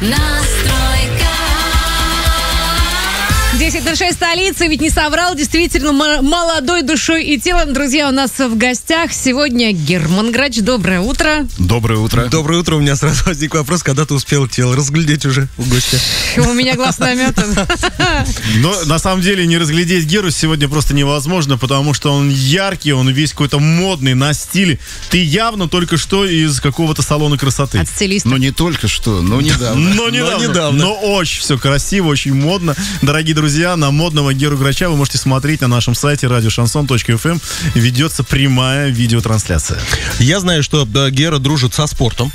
Настройка. 10.06 столица, ведь не соврал, действительно мо- молодой душой и телом. Друзья, у нас в гостях сегодня Герман Грач. Доброе утро. Доброе утро. Доброе утро. У меня сразу возник вопрос, когда ты успел тело разглядеть уже у гостя. У меня глаз наметан. Но на самом деле не разглядеть Геру сегодня просто невозможно, потому что он яркий, он весь какой-то модный, на стиле. Ты явно только что из какого-то салона красоты. От стилиста. Но не только что, но недавно. Но недавно. но очень все красиво, очень модно. Дорогие друзья, на модного Геру Грача вы можете смотреть на нашем сайте радиошансон.фм. Ведется прямая видеотрансляция. Я знаю, что да, Гера дружит со спортом.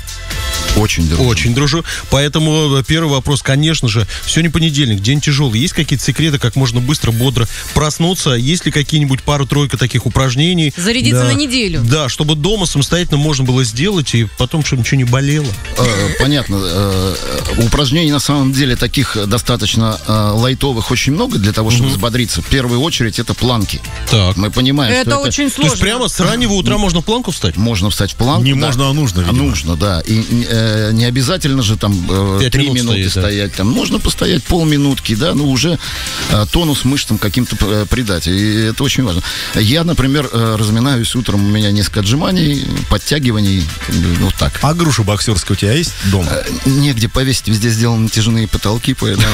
Очень дружно. Очень дружу. Поэтому э, первый вопрос, конечно же, сегодня понедельник, день тяжелый. Есть какие-то секреты, как можно быстро, бодро проснуться? Есть ли какие-нибудь пару-тройка таких упражнений? Зарядиться Да. на неделю. Да, чтобы дома самостоятельно можно было сделать, и потом, чтобы ничего не болело. Э, Понятно. э, Упражнений на самом деле таких достаточно лайтовых очень много для того, чтобы взбодриться. В первую очередь это планки. Так. Мы понимаем, Это что очень То есть сложно. прямо с раннего утра можно в планку встать? можно встать в планку. Не да. можно, а нужно, А нужно, да. И э, не обязательно же там э, три минут минуты стоять, да. Там можно постоять полминутки, да, ну уже э, тонус мышцам каким-то э, придать. И это очень важно. Я, например, э, разминаюсь утром, у меня несколько отжиманий, подтягиваний, вот так. А груша боксерская у тебя есть дома? Э, Негде повесить, везде сделаны натяжные потолки, поэтому...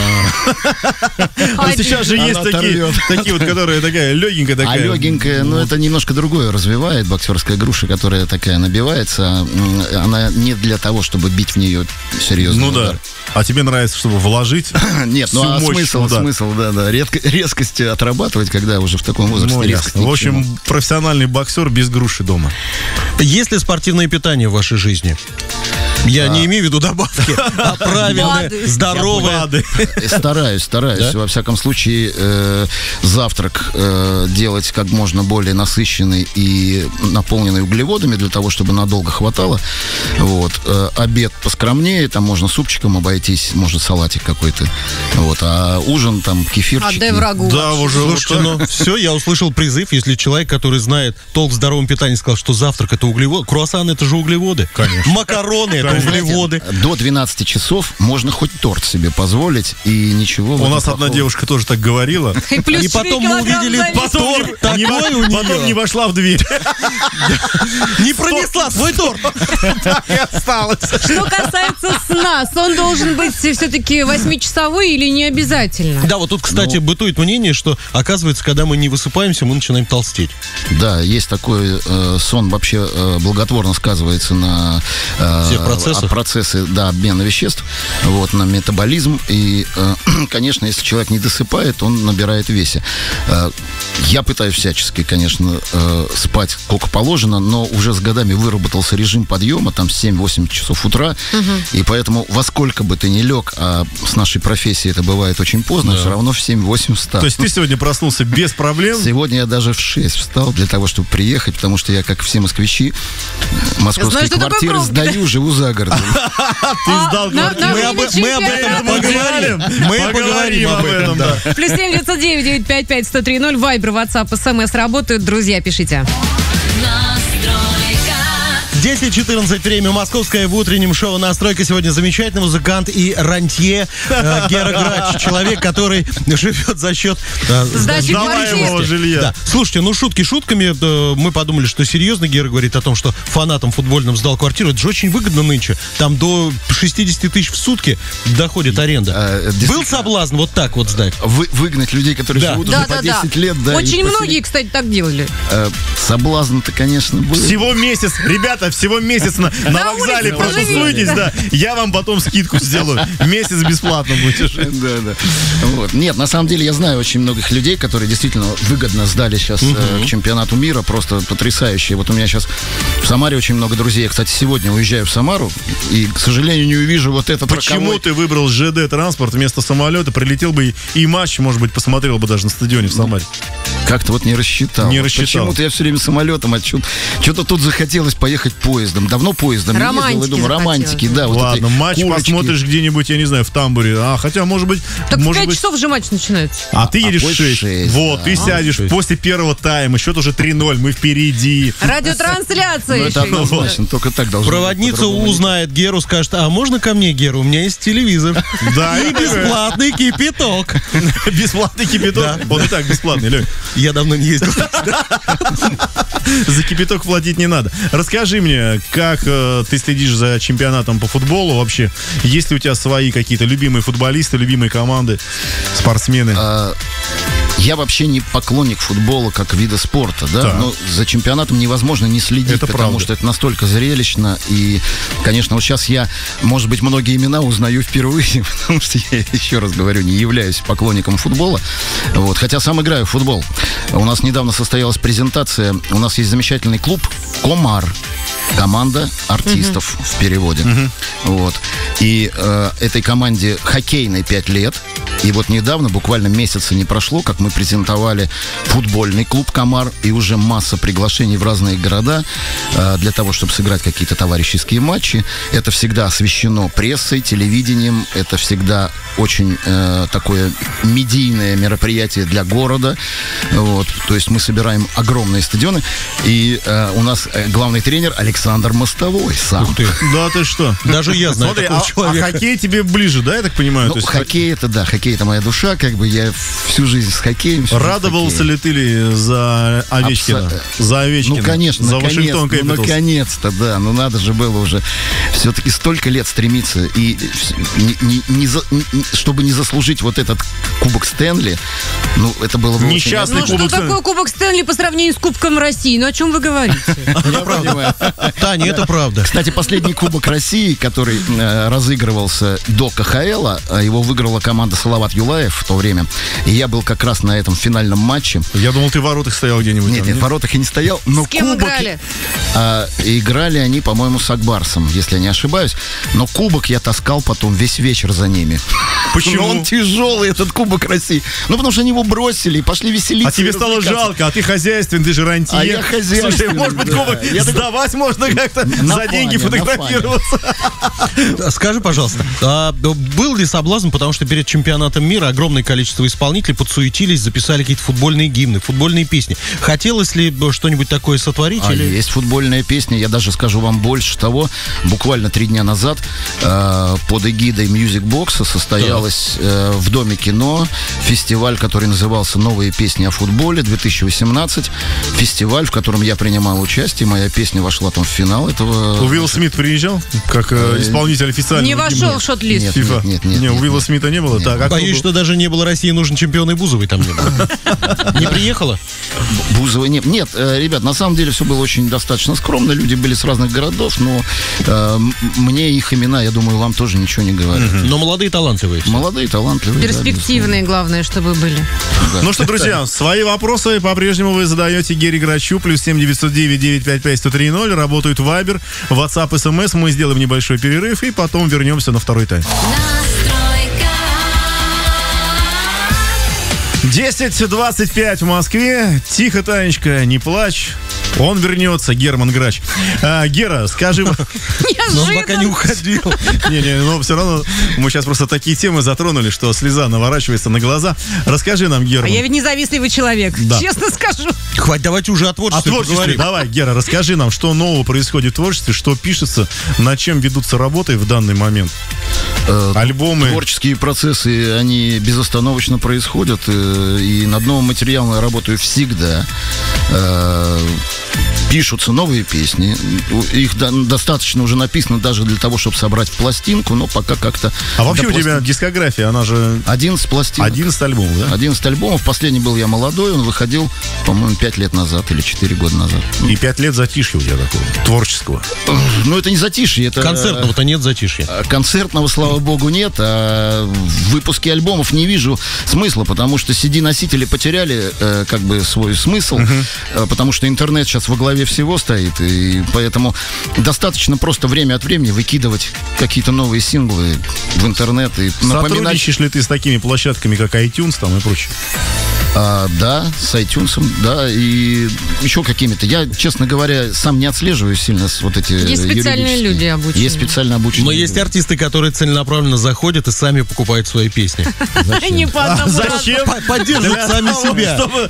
Ну, сейчас же есть такие, вот, которые такая легенькая А такая. легенькая, ну это немножко другое развивает боксерская груша, которая такая набивается. Она не для того, чтобы бить в нее серьезно. Ну да. А тебе нравится, чтобы вложить? Нет, ну а мощь смысл, туда? смысл, да, да, редко- резкость отрабатывать, когда уже в таком возрасте Ну, резкость В к чему. общем, профессиональный боксер без груши дома. Есть ли спортивное питание в вашей жизни? Я не имею в виду добавки, а здоровое. Ады. Э, Стараюсь, стараюсь. Да? Во всяком случае, э, завтрак э, делать как можно более насыщенный и наполненный углеводами для того, чтобы надолго хватало. Вот. Э, обед поскромнее, там можно супчиком обойтись, может салатик какой-то. Вот. А ужин там кефирчик. Отдай врагу. Да, уже Слушайте, так. ну все, я услышал призыв, если человек, который знает толк в здоровом питании, сказал, что завтрак это углеводы, круассан это же углеводы. Конечно. Макароны это углеводы. До 12 часов можно хоть торт себе позволить, и ничего У нас одна девушка тоже так говорила. И плюс И 4 потом мы увидели. Потом не- Торт не, такой у потом не вошла в дверь. Не пронесла свой торт. И осталась. Что касается сна, сон должен быть все-таки восьмичасовой или не обязательно? Да, вот тут, кстати, Ну. бытует мнение, что, оказывается, когда мы не высыпаемся, мы начинаем толстеть. Да, есть такой э, сон вообще э, благотворно сказывается на э, Все процессы? процессы, да, обмена веществ, вот на метаболизм и, э, конечно, если человек не досыпает, он набирает весе. Э, я пытаюсь всячески, конечно, э, спать сколько положено, но уже с годами выработался режим подъема, там 7-8 часов утра, и поэтому во сколько бы ты ни лег, а с нашей профессией это бывает очень поздно, все равно в 7-8 встал. То есть ты сегодня проснулся без проблем? Сегодня я даже в 6 встал для того, чтобы приехать, потому что я, как все москвичи, московские такое квартиры пробки. сдаю, живу за городом. Ты сдал А, квартиру. на Мы об, этом поговорим. Мы поговорим об этом, да. Плюс семь девятьсот девять девять пять пять сто три ноль. Вайбер, ватсап, смс работают. Друзья, пишите. Настройка. 10.14 время, московское в утреннем шоу «Настройка». Сегодня замечательный музыкант и рантье э, Гера Грач. Человек, который живет за счет э, Сдачи Сдаваемого квартиры. жилья. Да. Слушайте, ну шутки шутками, э, мы подумали, что серьезно Гера говорит о том, что фанатам футбольным сдал квартиру. Это же очень выгодно нынче. Там до 60 тысяч в сутки доходит аренда. А, Был действительно. соблазн вот так вот сдать? Вы, выгнать людей, которые Да. живут уже Да, по да, да. 10 лет, да. Очень поселить. многие, кстати, так делали. Э, Соблазн-то, конечно, был. Всего месяц, ребята, всего месяц на, на На вокзале протусуетесь, да. Я вам потом скидку сделаю. Месяц бесплатно будете жить. Да, да. Вот. Нет, на самом деле я знаю очень многих людей, которые действительно выгодно сдали сейчас э, к чемпионату мира, просто потрясающие. Вот у меня сейчас в Самаре очень много друзей. Я, кстати, сегодня уезжаю в Самару и, к сожалению, не увижу вот этот Почему роковой- ты выбрал ЖД транспорт вместо самолета? Прилетел бы и, и матч, может быть, посмотрел бы даже на стадионе в Самаре. как-то вот не рассчитал. Не рассчитал. Почему-то я все время самолетом, а что-то тут захотелось поехать поездом. Давно поездом не ездил, Романтики и думаю, романтики, захотелось. да. вот Ладно, матч курочки. посмотришь где-нибудь, я не знаю, в тамбуре. А, хотя, может быть... Так в может 5 быть... часов же матч начинается. А ты А едешь в после 6. шесть, Вот, да. ты сядешь шесть. после первого тайма, счет уже 3-0, мы впереди. Радиотрансляция Ну, это однозначно, только так должно быть, Проводница узнает Геру, скажет, а можно ко мне, Гера, у меня есть телевизор. Да, И бесплатный кипяток. Бесплатный кипяток. Он и так бесплатный, Лёнь. Я давно не ездил. За кипяток платить не надо. Расскажи мне, как э, ты следишь за чемпионатом по футболу вообще? Есть ли у тебя свои какие-то любимые футболисты, любимые команды, спортсмены? А, Я вообще не поклонник футбола как вида спорта, да, Так. но за чемпионатом невозможно не следить, Это потому правда. что это настолько зрелищно, и, конечно, вот сейчас я, может быть, многие имена узнаю впервые, потому что я, еще раз говорю, не являюсь поклонником футбола, вот, хотя сам играю в футбол. У нас недавно состоялась презентация, у нас есть замечательный клуб «Комар», команда артистов в переводе. Вот. И э, этой команде хоккейной 5 лет. И вот недавно, буквально месяца не прошло, как мы презентовали футбольный клуб «Комар», и уже масса приглашений в разные города э, для того, чтобы сыграть какие-то товарищеские матчи. Это всегда освещено прессой, телевидением, это всегда очень э, такое медийное мероприятие для города. Вот. То есть мы собираем огромные стадионы, и э, у нас э, главный тренер Александр Мостовой сам. Ух ты. Да ты что? Даже я знаю Смотри, такого а, а хоккей тебе ближе, да, я так понимаю? Ну, То есть хоккей это да, хоккей это моя душа, как бы я всю жизнь с хоккеем. Радовался хоккеем. ли ты ли за Овечкина? Абсо- За Овечкина? Ну, конечно, За наконец, Вашингтон ну, наконец-то, да. Ну, надо же было уже все-таки столько лет стремиться. И не, не- не за- не- чтобы не заслужить вот этот Кубок Стэнли, ну, это было бы очень Несчастный Ну Кубок что Стэнли. такое Кубок Стэнли по сравнению с Кубком России? Ну о чем вы говорите? Я понимаю. Таня, это правда. Кстати, последний Кубок России, который э, разыгрывался до КХЛ, а его выиграла команда Салават Юлаев в то время. И я был как раз на этом финальном матче. Я думал, ты в воротах стоял где-нибудь. Нет, там, нет, в воротах я не стоял, но С кем кубок... играли? А, играли они, по-моему, с Акбарсом, если я не ошибаюсь. Но кубок я таскал потом весь вечер за ними. Почему? Но он тяжелый, этот Кубок России. Ну, потому что они его бросили и пошли веселиться. А тебе стало жалко, а ты хозяйственный, ты же рантье. А я хозяйственный, Слушай, может быть, да. кубок Я сдавать можно как-то На за деньги фотографироваться. Скажи, пожалуйста, а был ли соблазн, потому что перед чемпионатом мира огромное количество исполнителей подсуетились, записали какие-то футбольные гимны, футбольные песни. Хотелось ли бы что-нибудь такое сотворить? А или... есть футбольная песня, я даже скажу вам больше того. Буквально три дня назад э, под эгидой Music Box состоялась э, в Доме кино фестиваль, который назывался «Новые песни о футболе 2018». Фестиваль, в котором я принимал участие, моя песня вошла там в финал этого... Уилл Смит приезжал, как э, исполнитель официального Не вошел в шот-лист. Нет, FIFA. нет, нет, Не, нет, у Уилла нет. Смита не было. Нет. Так, а Боюсь, что даже не было России нужен чемпион и Бузовой там не было. Не приехала? Бузова нет. Нет, э, ребят, на самом деле все было очень достаточно скромно. Люди были с разных городов, но э, мне их имена, я думаю, вам тоже ничего не говорят. Но молодые талантливые. Все. Молодые, талантливые. да, Перспективные, главное, чтобы были. безусловно. Ну что, друзья, свои вопросы по-прежнему вы задаете Гере Грачу, плюс 7 909 955 103 работают Вайбер, WhatsApp, SMS. Мы сделаем небольшой перерыв и потом вернемся на второй тайм. Настройка. 10.25 в Москве. Тихо, Танечка, не плачь. Он вернется, Герман Грач. А, Гера, скажи... Но он пока не уходил. Не-не, но все равно мы сейчас просто такие темы затронули, что слеза наворачивается на глаза. Расскажи нам, А Герман. я ведь независливый человек, Да. честно скажу. Хватит, давайте уже о О творчестве творчестве. поговорим. Давай, Гера, расскажи нам, что нового происходит в творчестве, что пишется, над чем ведутся работы в данный момент. Э, Альбомы. Творческие процессы, они безостановочно происходят, э, и над новым материалом я работаю всегда. Э, Пишутся новые песни, их до- достаточно уже написано даже для того, чтобы собрать пластинку, но пока как-то... А вообще до у тебя пластин- дискография, она же 11 пластинок. 11 альбомов, да? 11 альбомов. Последний был «Я молодой», он выходил, по-моему, 5 лет назад или 4 года назад. И пять лет затишья у тебя такого, творческого. Ну, это не затишье, это... Концертного-то нет затишья. А Концертного, слава богу, нет. А в выпуске альбомов не вижу смысла, потому что CD-носители потеряли э, как бы свой смысл, э, потому что интернет сейчас во главе всего стоит, и поэтому достаточно просто время от времени выкидывать какие-то новые синглы в интернет и напоминать. Сотрудничаешь ли ты с такими площадками, как iTunes там и прочее? А, да, с iTunes, да, и еще какими-то. Я, честно говоря, сам не отслеживаю сильно вот эти Есть специальные юридические. люди обученные. Есть специально обученные. Но есть люди. артисты, которые целенаправленно заходят и сами покупают свои песни. Не по зачем? По- Поддерживают сами себя. Чтобы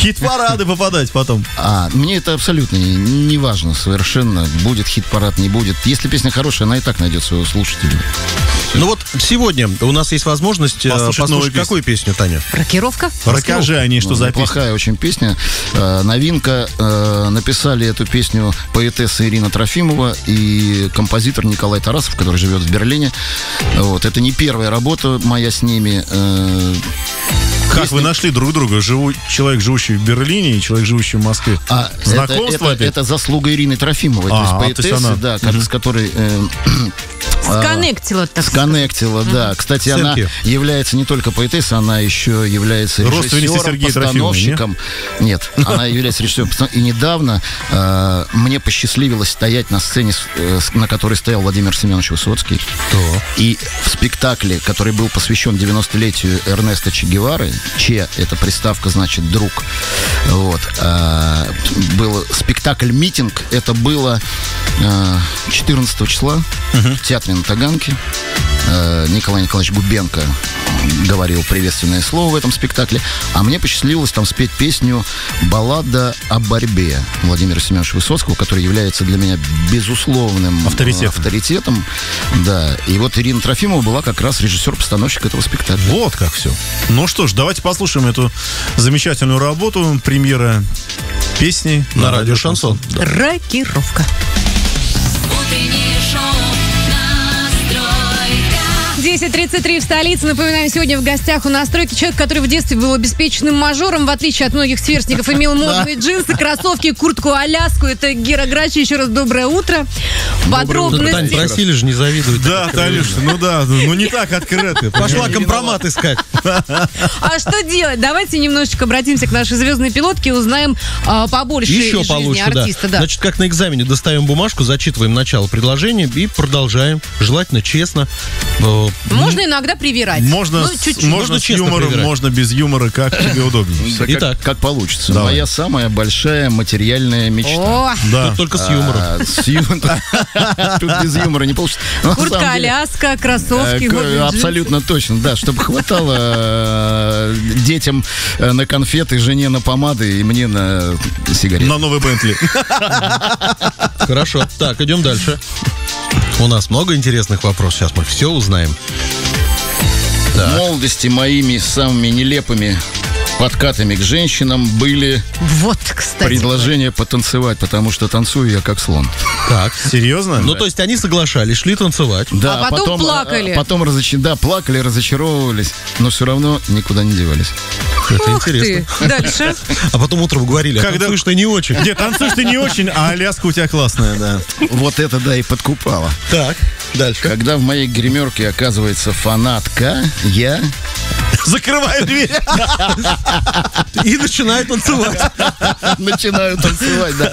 хит-парады попадать потом. А, мне это абсолютно не, не важно совершенно. Будет хит-парад, не будет. Если песня хорошая, она и так найдет своего слушателя. Ну вот сегодня у нас есть возможность э, Послушать послушать, какую песню, Таня? Рокировка? Расскажи о ней, что Ну, за песня. Неплохая очень песня. Э, новинка. Э, написали эту песню поэтесса Ирина Трофимова и композитор Николай Тарасов, который живет в Берлине. Вот. Это не первая работа моя с ними. Э, Как вы нашли друг друга? Живу, человек, живущий в Берлине и человек, живущий в Москве. А, Знакомство это, это, опять? это заслуга Ирины Трофимовой, А, то то есть есть поэтессы, она. да, ко- с которой э, а, Сконнектила, так сказать. сконнектила, да. Кстати, она Сценки. является не только поэтессой, она еще является режиссером, постановщиком. Нет, она является режиссером. И недавно э, мне посчастливилось стоять на сцене, э, на которой стоял Владимир Семенович Высоцкий. И в спектакле, который был посвящен 90-летию Эрнеста Че Гевары, Че – это приставка, значит, друг. Вот. а, был спектакль-митинг. Это было а, 14 числа в театре на Таганке. А, Николай Николаевич Губенко говорил приветственное слово в этом спектакле. А мне посчастливилось там спеть песню «Баллада о борьбе» Владимира Семеновича Высоцкого, который является для меня безусловным Авторитетом. э, авторитетом. Да. И вот Ирина Трофимова была как раз режиссер-постановщик этого спектакля. Вот как все. Ну что ж, давайте послушаем эту замечательную работу. Премьера песни На радио «Шансон». Рокировка. Утреннее шоу. 10.33 в столице. Напоминаем, сегодня в гостях у настройки человек, который в детстве был обеспеченным мажором, в отличие от многих сверстников, имел модные джинсы, кроссовки, куртку, аляску. Это Гера Грач. Еще раз доброе утро. Подробности. просили же не завидовать. Да, Танюш, ну да, ну не так открыто. Пошла компромат искать. А что делать? Давайте немножечко обратимся к нашей звездной пилотке и узнаем а, побольше Еще из жизни получше, да. Значит, как на экзамене достаем бумажку, зачитываем начало предложения и продолжаем. Желательно честно. Э, Можно иногда привирать. Можно, Ну, с- чуть-чуть. можно Можно с юмором, проверять. можно без юмора, как тебе удобнее. Да Итак. как, как получится. Давай. Моя самая большая материальная мечта. О, Да. Тут только с юмором. А, с ю- Тут без юмора не получится. Но на куртка, деле, аляска, кроссовки. э. Абсолютно точно, да, чтобы хватало э, детям э, на конфеты, жене на помады и мне на сигареты. На новый Бентли. Хорошо. Так, идем дальше. У нас много интересных вопросов. Сейчас мы все узнаем. В молодости моими самыми нелепыми подкатами к женщинам были Вот, кстати. предложения потанцевать, потому что танцую я как слон. Так. Серьезно? Ну, то есть они соглашались, шли танцевать. Да, А потом плакали. а, Потом разоч- да, плакали, разочаровывались, но все равно никуда не девались. Это Ух интересно. ты. Дальше. А потом утром говорили, а Когда- танцуешь ты не очень. Нет, танцуешь ты не очень, а Аляска у тебя классная, да. Вот это да и подкупало. Так, дальше. Когда в моей гримерке оказывается фанатка, я Закрываю дверь. И начинают танцевать. начинаю танцевать, да.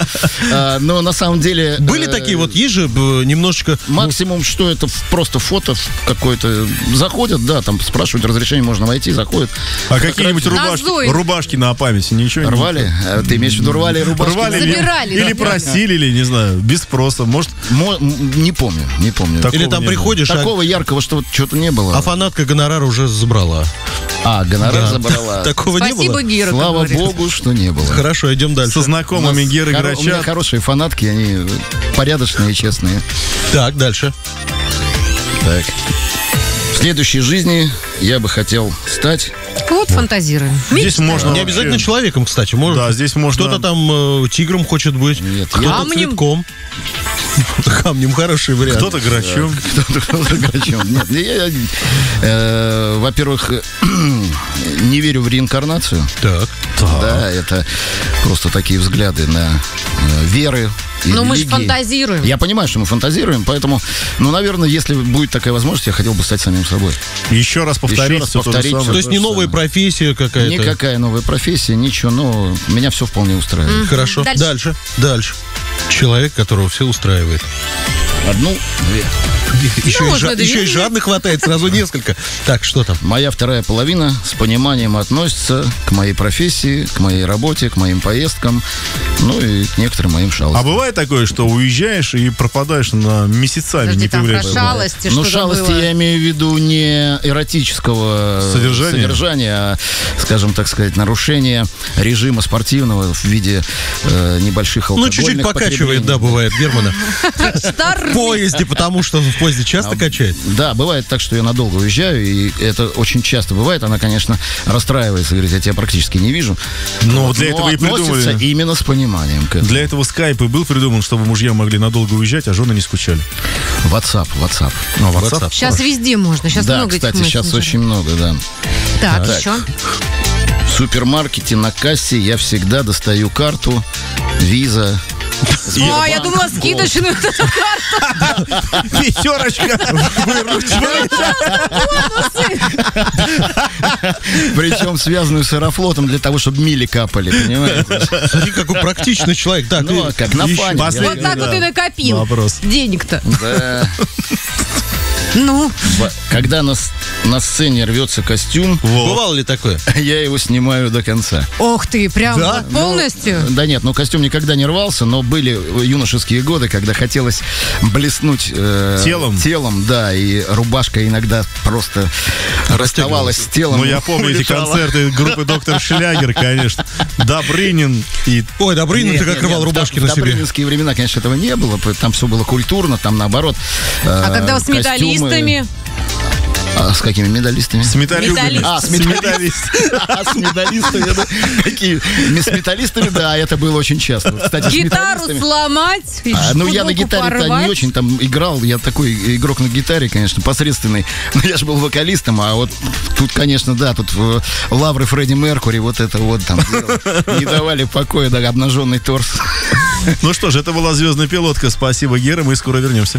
А, Но на самом деле... Были э, такие вот, есть же э, немножечко... Максимум, что это просто фото какое-то. Заходят, да, там спрашивают разрешение, можно войти, заходят. А какие-нибудь рубашки, на памяти, ничего не- Рвали? А Ты имеешь в виду рвали рубашки? Рвали или- Забирали, или, просили, или, не знаю, без спроса. Может, Не помню, не помню. Или там приходишь, а- Такого яркого, что вот что-то не было. а фанатка гонорар уже забрала. А, гонорар Да. забрала. Такого не Спасибо, было? Гера. как Слава говорится. богу, что не было. Хорошо, идем дальше. со У нас знакомыми Геры хоро- У меня Грача. хорошие фанатки, они порядочные, честные. Так, дальше. Так. В следующей жизни я бы хотел стать Вот фантазируем. Здесь можно Не вообще- обязательно человеком, кстати. Может, Да, здесь можно... Кто-то там э, тигром хочет быть, Нет, кто-то Камнем. цветком. Камнем хороший вариант. Кто-то грачом. Кто-то грачом. Нет, я, э, во-первых, не верю в реинкарнацию. Так. Да, это просто такие взгляды на э, веры. и Но мы же фантазируем. Я понимаю, что мы фантазируем, поэтому, ну, наверное, если будет такая возможность, я хотел бы стать самим собой. Еще раз повторить раз всё то повторить самое. То есть не новая профессия какая-то. Никакая новая профессия, ничего, но меня все вполне устраивает. Хорошо. Дальше. Дальше. Дальше. Человек, которого все устраивает. Одну, две. Еще, и, можно жа- еще и жадно хватает, сразу несколько. Так, что там? Моя вторая половина с пониманием относится к моей профессии, к моей работе, к моим поездкам, ну и к некоторым моим А шалостям. бывает такое, что уезжаешь и пропадаешь на месяцами, Подожди, не там про появляешься. шалости Ну, шалости было. я имею в виду не эротического Содержания? содержания, а, скажем так сказать, нарушения режима спортивного в виде э, небольших Ну, алкогольных чуть-чуть покачивает, да, бывает Германа. В поезде, потому что в поезде часто качает. Да, бывает так, что я надолго уезжаю, и это очень часто бывает. Она, конечно, расстраивается, говорит, я тебя практически не вижу. Но вот для Но этого и придумали. именно с пониманием к этому. Для этого скайп и был придуман, чтобы мужья могли надолго уезжать, а жены не скучали. WhatsApp, WhatsApp. Ну, а WhatsApp? Сейчас везде можно, сейчас да, много кстати, этих сейчас мессенджеров. очень много, да. Так, Так. еще. В супермаркете на кассе я всегда достаю карту, виза. А, я думала, скидочную карту. Пятерочка. Причем связанную с аэрофлотом для того, чтобы мили капали, понимаете? Смотри, какой практичный человек. Так, Ну, как на фане. Вот так да. вот и накопил. Денег-то. Да. Ну, Когда на, с- на сцене рвется костюм, Бывало ли такое? я его снимаю до конца. ох ты, прям Да? вот полностью. Да нет, ну костюм никогда не рвался, но были юношеские годы, когда хотелось блеснуть э, Телом? Телом, да, и рубашка иногда просто расставалась с телом. Ну, я помню эти концерты группы «Доктор Шлягер», конечно. Добрынин и... Ой, Добрынин, Нет, ты как нет, рвал нет, рубашки в на себе. добрынинские времена, конечно, этого не было. Там все было культурно, там наоборот. э, А когда с медалистами? А с какими медалистами? С металлюгами. Металлист. А, с металлистами. А, с медалистами. Какие? С металлистами, да, это было очень часто. Кстати, Гитару сломать, А, ну, я на порвать. не очень там играл. Я такой игрок на гитаре, конечно, посредственный. Но я же был вокалистом, а вот тут, конечно, да, тут э, лавры Фредди Меркури, вот это вот там не давали покоя, да, обнаженный торс. Ну что ж, это была «Звездная пилотка». Спасибо, Гера, мы скоро вернемся.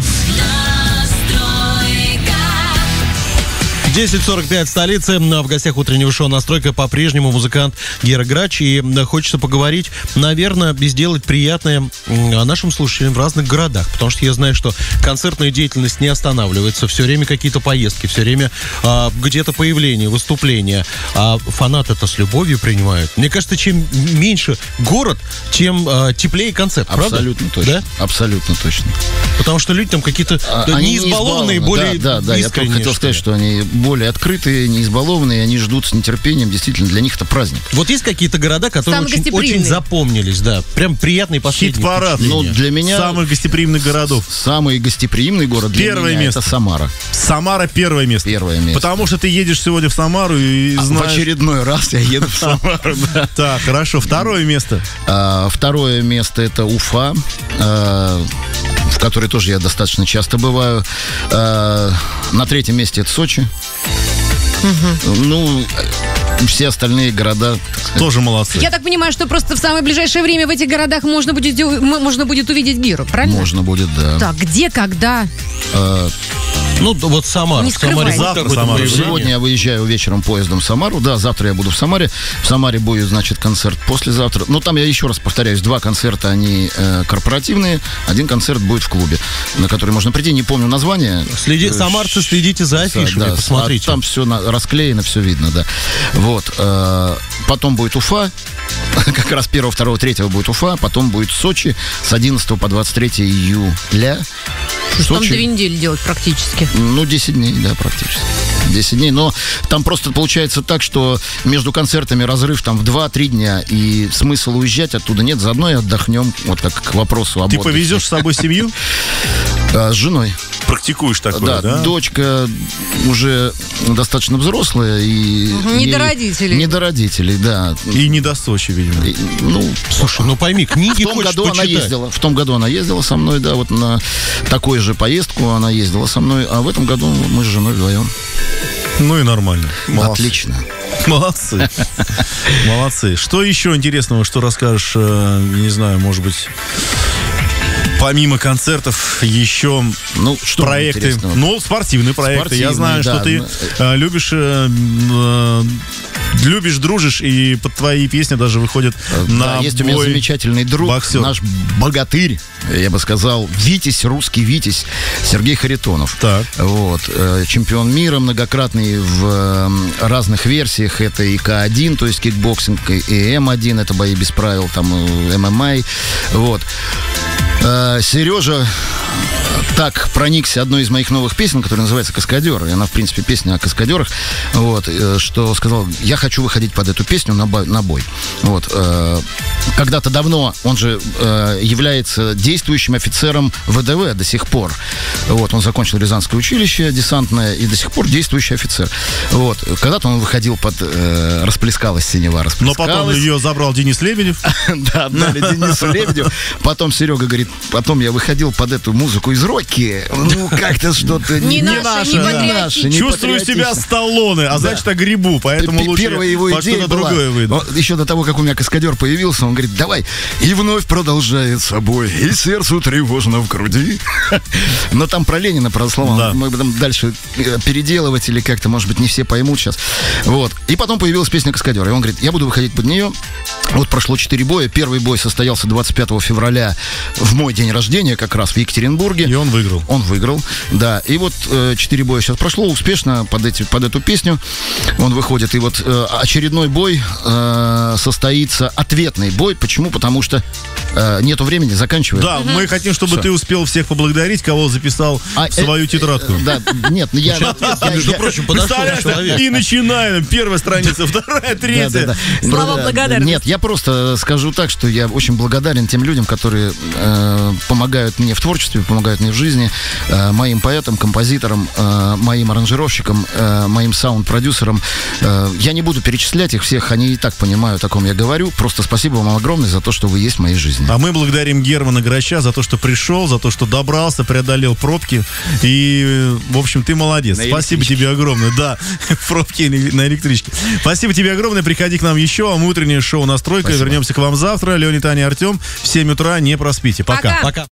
10.45 в столице. А В гостях утреннего шоу «Настройка» по-прежнему музыкант Гера Грач. И м, хочется поговорить, наверное, и сделать приятное м, нашим слушателям в разных городах. Потому что я знаю, что концертная деятельность не останавливается. Все время какие-то поездки, все время а, где-то появление, выступления. А фанаты-то с любовью принимают. Мне кажется, чем меньше город, тем а, теплее концерт. правда? Абсолютно точно. Да? Абсолютно точно. Потому что люди там какие-то А, да, не избалованные, более Да, да, да. Я только хотел сказать, что они более открытые, не избалованные, они ждут с нетерпением. Действительно, для них это праздник. Вот есть какие-то города, которые очень, очень запомнились, да. Прям приятные последние Хит-парад. Ну, для меня Самых гостеприимных городов. самый гостеприимный город для Первое меня место. это Самара. Самара первое место. Первое место. Потому что ты едешь сегодня в Самару и А В знаешь... очередной раз я еду в Самару, да. Так, хорошо. Второе место. А, Второе место это Уфа, а, в которой тоже я достаточно часто бываю. А, На третьем месте это Сочи. Ну, э, все остальные города, Тоже молодцы. Я так понимаю, что просто в самое ближайшее время в этих городах можно будет, можно будет увидеть Гиру, правильно? можно будет, да. Так, где, когда? А, Ну, вот Самара. Не В Самаре Завтра Самара. Сегодня я выезжаю вечером поездом в Самару. Да, завтра я буду в Самаре. В Самаре будет, значит, концерт послезавтра. Ну, там я еще раз повторяюсь, два концерта, они э, корпоративные. Один концерт будет в клубе, на который можно прийти. Не помню название. Следи, Э, самарцы, следите за афишами, да, посмотрите. а Там все расклеено, все видно, да. Вот. э, Потом будет Уфа. Как раз 1, 2, 3 будет Уфа. Потом будет Сочи с 11 по 23 июля. Там Сочи. две недели делать практически. Ну, 10 дней, да, практически. 10 дней, но там просто получается так, что между концертами разрыв там в 2-3 дня, и смысл уезжать оттуда нет, заодно и отдохнем, вот как к вопросу об Ты отдыхе. повезешь с собой семью? А, с женой. Практикуешь такое, да, да? дочка уже достаточно взрослая и... Не ей- до родителей. Не до родителей, да. И не до Сочи, видимо. И, Ну, Слушай, ну пойми, в книги том хочешь году она почитать. ездила. В том году она ездила со мной, да, вот на такую же поездку она ездила со мной, а в этом году мы с женой вдвоем. Ну и нормально. Молодцы. Отлично. Молодцы. Молодцы. Что еще интересного, что расскажешь, э, не знаю, может быть, помимо концертов, еще Ну, что проекты? Ну, спортивные проекты. Я Спортивные, знаю, что да. ты э, любишь э, э, любишь, дружишь, и под твои песни даже выходят Да, есть у меня бо... замечательный друг, боксер. наш богатырь, я бы сказал, Витязь, русский Витязь, Сергей Харитонов. Так. Вот, э, чемпион мира многократный в э, разных версиях. Это и К1, то есть кикбоксинг, и М1, это бои без правил, там э, ММА. Вот. Э, Сережа так проникся одной из моих новых песен, которая называется «Каскадер». И она, в принципе, песня о каскадерах. Вот, э, что сказал, я хочу выходить под эту песню на бой. На бой. Вот, э, когда-то давно он же э, является действующим офицером ВДВ до сих пор. Вот, он закончил Рязанское училище десантное и до сих пор действующий офицер. Вот, когда-то он выходил под э, «Расплескалась синева», Но «Расплескалась». потом ее забрал Денис Лебедев. Да, отдали Денису Лебедю. Потом Серега говорит, потом я выходил под эту музыку из Рокки. Ну, как-то что-то Не наше, не Чувствую себя. Сталлоне, а значит, огребу, поэтому лучше его идея другое выйду. еще до того, как у меня каскадер появился, он говорит, давай. И вновь продолжает собой, и сердцу тревожно в груди. Но там про Ленина, про слова, Да. мы будем дальше э, переделывать или как-то, может быть, не все поймут сейчас. Вот. И потом появилась песня каскадера. И он говорит, я буду выходить под нее. Вот прошло 4 боя. Первый бой состоялся 25 февраля в мой день рождения, как раз в Екатеринбурге. И он выиграл. Он выиграл, да. И вот э, четыре боя сейчас прошло успешно под, эти, под эту песню. Он выходит. И вот э, очередной бой э, состоится, ответный бой. Почему? Потому что э, нету времени, заканчиваем. Да, мы хотим, чтобы Всё. ты успел всех поблагодарить, кого записал А, в свою э, тетрадку. э, Да, нет, ну я... Между прочим, подошел человек. и начинаем. Первая страница, вторая, третья. Слова Да, благодарности. Нет, я просто скажу так, что я очень благодарен тем людям, которые э, помогают мне в творчестве, помогают мне в жизни, э, моим поэтам, композиторам, э, моим аранжировщикам, э, моим саунд-продюсерам. Э, я не буду перечислять их всех, они и так понимают, о ком я говорю. Просто спасибо вам огромное за то, что вы есть в моей жизни. А мы благодарим Германа Грача за то, что пришел, за то, что добрался, преодолел пробки. И, в общем, ты молодец. На Спасибо тебе огромное. Да, пробки на электричке. Спасибо тебе огромное. Приходи к нам еще. А мы утреннее шоу «Настройка». Спасибо. Вернемся к вам завтра. Леонид, Таня, Артем. В 7 утра не проспите. Пока. Пока.